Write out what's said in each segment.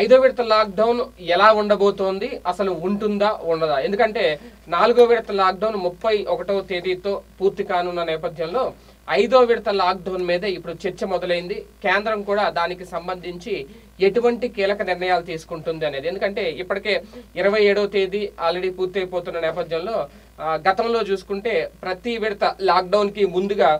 ఐదో విడత లాక్డౌన్ ఎలా ఉండబోతోంది? అసలు ఉంటుందా ఉండదా? ఎందుకంటే నాలుగో విడత లాక్డౌన్ ముప్పై ఒకటవ తేదీతో పూర్తి కానున్న నేపథ్యంలో ఐదో విడత లాక్డౌన్ మీద ఇప్పుడు చర్చ మొదలైంది. కేంద్రం కూడా దానికి సంబంధించి ఎటువంటి కీలక నిర్ణయాలు తీసుకుంటుంది అనేది. ఎందుకంటే ఇప్పటికే ఇరవై ఏడవ తేదీ ఆల్రెడీ పూర్తయిపోతున్న నేపథ్యంలో గతంలో చూసుకుంటే ప్రతి విడత లాక్డౌన్కి ముందుగా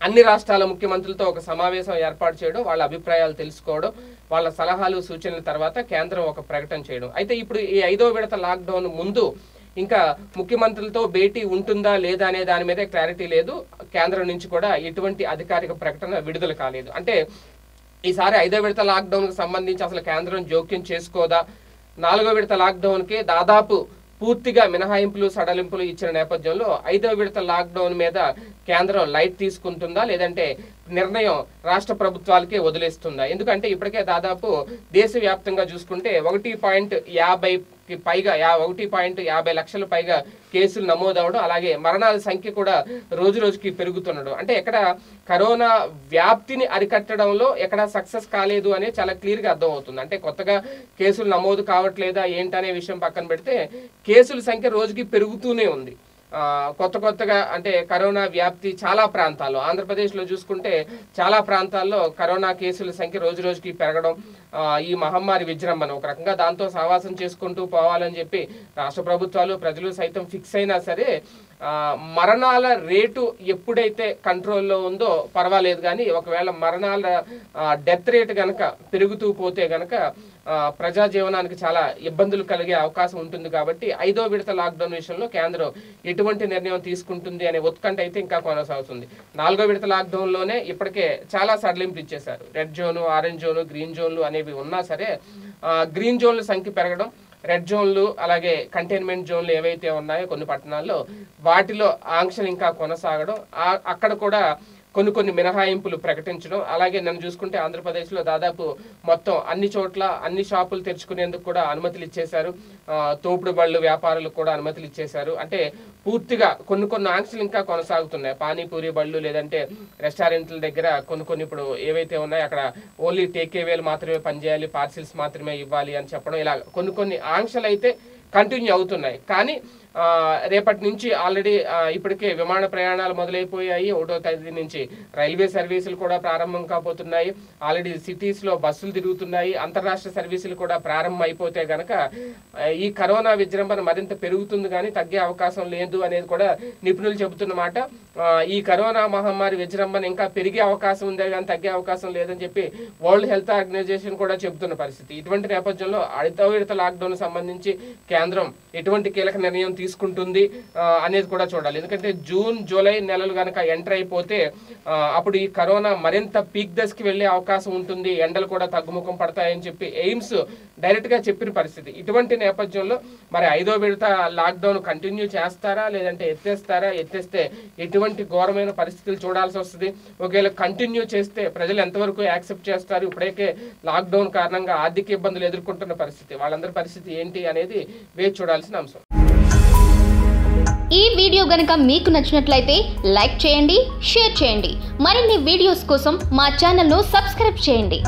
అన్ని రాష్ట్రాల ముఖ్యమంత్రులతో ఒక సమావేశం ఏర్పాటు చేయడం వాళ్ళ అభిప్రాయాలు తెలుసుకోవడం వాళ్ళ సలహాలు సూచనల తర్వాత కేంద్రం ఒక ప్రకటన చేయడం. అయితే ఇప్పుడు ఈ ఐదో విడత లాక్డౌన్ ముందు ఇంకా ముఖ్యమంత్రులతో భేటీ ఉంటుందా లేదా అనే దాని మీద క్లారిటీ లేదు. కేంద్రం నుంచి కూడా ఎటువంటి అధికారిక ప్రకటన విడుదల కాలేదు. అంటే ఈసారి ఐదో విడత లాక్డౌన్కి సంబంధించి అసలు కేంద్రం జోక్యం చేసుకోదా? నాలుగో విడత లాక్డౌన్కి దాదాపు పూర్తిగా మినహాయింపులు సడలింపులు ఇచ్చిన నేపథ్యంలో ఐదో విడత లాక్డౌన్ మీద కేంద్రం లైట్ తీసుకుంటుందా? లేదంటే నిర్ణయం రాష్ట్ర ప్రభుత్వాలకే వదిలేస్తుందా? ఎందుకంటే ఇప్పటికే దాదాపు దేశవ్యాప్తంగా చూసుకుంటే ఒకటి పాయింట్ యాభైకి పైగా యా ఒకటి పాయింట్ యాభై లక్షల పైగా కేసులు నమోదవడం అలాగే మరణాల సంఖ్య కూడా రోజు రోజుకి పెరుగుతుండడం అంటే ఎక్కడ కరోనా వ్యాప్తిని అరికట్టడంలో ఎక్కడ సక్సెస్ కాలేదు అనే చాలా క్లియర్గా అర్థమవుతుంది. అర్థం అవుతుంది అంటే కొత్తగా కేసులు నమోదు కావట్లేదా ఏంటనే విషయం పక్కన పెడితే కేసుల సంఖ్య రోజుకి పెరుగుతూనే ఉంది. కొత్త కొత్తగా అంటే కరోనా వ్యాప్తి చాలా ప్రాంతాల్లో ఆంధ్రప్రదేశ్లో చూసుకుంటే చాలా ప్రాంతాల్లో కరోనా కేసుల సంఖ్య రోజు రోజుకి పెరగడం ఈ మహమ్మారి విజృంభణ. ఒక రకంగా దాంతో సహవాసం చేసుకుంటూ పోవాలని చెప్పి రాష్ట్ర ప్రభుత్వాలు ప్రజలు సైతం ఫిక్స్ అయినా సరే మరణాల రేటు ఎప్పుడైతే కంట్రోల్లో ఉందో పర్వాలేదు కానీ ఒకవేళ మరణాల డెత్ రేట్ కనుక పెరుగుతూ పోతే కనుక ప్రజా జీవనానికి చాలా ఇబ్బందులు కలిగే అవకాశం ఉంటుంది కాబట్టి ఐదో విడత లాక్డౌన్ విషయంలో కేంద్రం ఎటువంటి నిర్ణయం తీసుకుంటుంది అనే ఉత్కంఠ అయితే ఇంకా కొనసాగుతుంది. నాలుగో విడత లాక్డౌన్లోనే ఇప్పటికే చాలా సడలింపు ఇచ్చేశారు. Red zone orange zone green జోన్లు అనేవి ఉన్నా సరే గ్రీన్ జోన్ల సంఖ్య పెరగడం రెడ్ జోన్లు అలాగే కంటైన్మెంట్ జోన్లు ఏవైతే ఉన్నాయో కొన్ని పట్టణాల్లో వాటిలో ఆంక్షలు ఇంకా కొనసాగడం అక్కడ కూడా కొన్ని కొన్ని మినహాయింపులు ప్రకటించడం. అలాగే నన్ను చూసుకుంటే ఆంధ్రప్రదేశ్లో దాదాపు మొత్తం అన్ని చోట్ల అన్ని షాపులు తెరుచుకునేందుకు కూడా అనుమతులు ఇచ్చేశారు. తోపుడు బళ్ళు వ్యాపారులకు కూడా అనుమతులు ఇచ్చేశారు. అంటే పూర్తిగా కొన్ని కొన్ని ఆంక్షలు ఇంకా కొనసాగుతున్నాయి. పానీపూరి బళ్ళు లేదంటే రెస్టారెంట్ల దగ్గర కొన్ని కొన్ని ఇప్పుడు ఏవైతే ఉన్నాయో అక్కడ ఓన్లీ టేకేవేలు మాత్రమే పనిచేయాలి పార్సిల్స్ మాత్రమే ఇవ్వాలి అని చెప్పడం ఇలా కొన్ని కొన్ని ఆంక్షలు అయితే కంటిన్యూ అవుతున్నాయి. కానీ రేపటి నుంచి ఆల్రెడీ ఇప్పటికే విమాన ప్రయాణాలు మొదలైపోయాయి. ఒకటో తేదీ నుంచి రైల్వే సర్వీసులు కూడా ప్రారంభం కాబోతున్నాయి. ఆల్రెడీ సిటీస్లో బస్సులు తిరుగుతున్నాయి. అంతర్రాష్ట్ర సర్వీసులు కూడా ప్రారంభం అయిపోతే గనక ఈ కరోనా విజృంభణ మరింత పెరుగుతుంది కానీ తగ్గే అవకాశం లేదు అనేది కూడా నిపుణులు చెబుతున్నమాట. ఈ కరోనా మహమ్మారి విజృంభణ ఇంకా పెరిగే అవకాశం ఉందే కానీ తగ్గే అవకాశం లేదని చెప్పి వరల్డ్ హెల్త్ ఆర్గనైజేషన్ కూడా చెబుతున్న పరిస్థితి. ఇటువంటి నేపథ్యంలో ఐదో విడత లాక్డౌన్ సంబంధించి కేంద్రం ఎటువంటి కీలక నిర్ణయం తీసుకుంటుంది అనేది కూడా చూడాలి. ఎందుకంటే జూన్ జూలై నెలలు కనుక ఎంటర్ అయిపోతే అప్పుడు ఈ కరోనా మరింత పీక్ దశకి వెళ్ళే అవకాశం ఉంటుంది ఎండలు కూడా తగ్గుముఖం పడతాయని చెప్పి ఎయిమ్స్ డైరెక్ట్గా చెప్పిన పరిస్థితి. ఇటువంటి నేపథ్యంలో మరి ఐదో విడత లాక్డౌన్ కంటిన్యూ చేస్తారా లేదంటే ఎత్తేస్తారా ఎత్తేస్తే ఎటువంటి ఘోరమైన పరిస్థితులు చూడాల్సి వస్తుంది. ఒకవేళ కంటిన్యూ చేస్తే ప్రజలు ఎంతవరకు యాక్సెప్ట్ చేస్తారు? ఇప్పటికే లాక్డౌన్ కారణంగా ఆర్థిక ఇబ్బందులు ఎదుర్కొంటున్న పరిస్థితి వాళ్ళందరి పరిస్థితి ఏంటి అనేది వేచి చూడాల్సిన అంశం. ఈ వీడియో గనుక మీకు నచ్చినట్లయితే లైక్ చేయండి షేర్ చేయండి. మరిన్ని వీడియోస్ కోసం మా ఛానల్ను సబ్స్క్రైబ్ చేయండి.